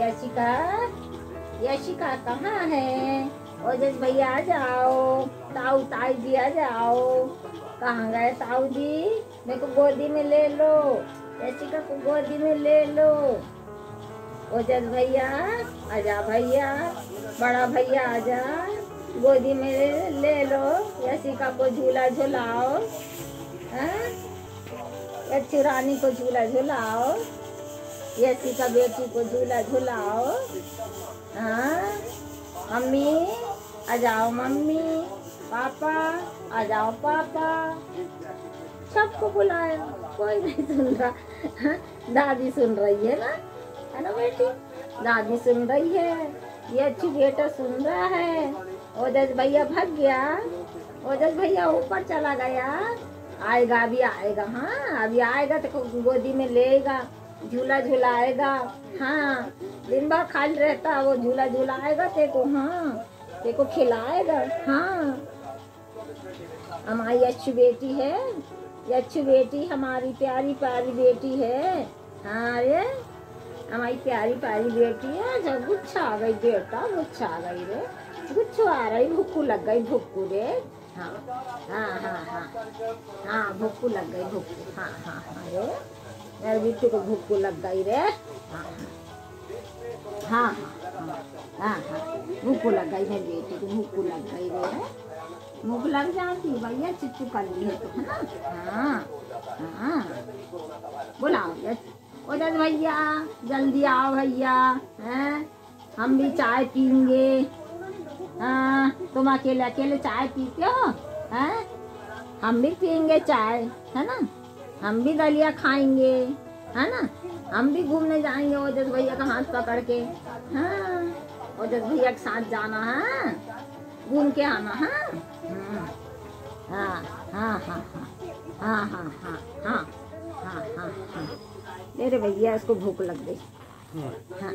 यशिका यशिका कहाँ है? ओजस भैया आ जाओ, ताऊ ताई जी आ जाओ। कहाँ गए ताऊ जी? मेरे को गोदी में ले लो। यशिका को गोदी में ले लो। ओजस भैया, आजा भैया, बड़ा भैया आजा। गोदी में ले लो, यशिका को झूला झुलाओ। हाँ? यक्षु रानी को झूला झुलाओ। यशी का बेटी को झूला झुलाओ हाँ मम्मी, आ जाओ मम्मी, पापा, आ जाओ पापा। सबको बुलाया कोई नहीं सुन रहा। दादी सुन रही है ना? है ना बेटी? दादी सुन रही है। ये अच्छी बेटा सुन रहा है। ओजस भैया भाग गया। ओजस भैया ऊपर चला गया। आएगा, अभी आएगा। हाँ अभी आएगा तो गोदी में लेगा। झूला झूलाएगा हाँ दिन भर खाली रहता वो झूला झूलाएगा तेको हाँ तेको खिलाएगा हाँ हमारी अच्छी बेटी है ये अच्छी बेटी हमारी प्यारी प्यारी बेटी है हाँ अरे हमारी प्यारी प्यारी बेटी है जब गुच्छा आ गई बेटा गुच्छा आ गई रे गुच्छो आ रही भुक्कू लग गई भुक्कू रे हाँ हाँ हाँ हाँ हाँ भुक्कू लग गई भुक्कू हाँ हाँ हाँ रे मेरे को भुक्कू लग गई रे। हाँ हाँ हाँ हाँ हाँ। भूख लग गई बेटी को, भूख लग गई रे। भूख लग जाती भैया कर ली है तो है ना? हाँ हाँ। बुलाओ भैया, जल्दी आओ भैया, हैं? हम भी चाय पीएँगे। हाँ तुम अकेले अकेले चाय पीते हो? हैं? हम भी पियेंगे चाय, है ना? हम भी दलिया खाएँगे है ना हम भी घूमने जाएँगे ओजस भैया का हाथ पकड़ के हाँ ओजस भैया के साथ जाना है घूम के आना है हाँ हाँ हाँ हाँ हाँ हाँ हाँ हाँ हाँ हाँ हाँ मेरे भैया इसको भूख लग गई हाँ हाँ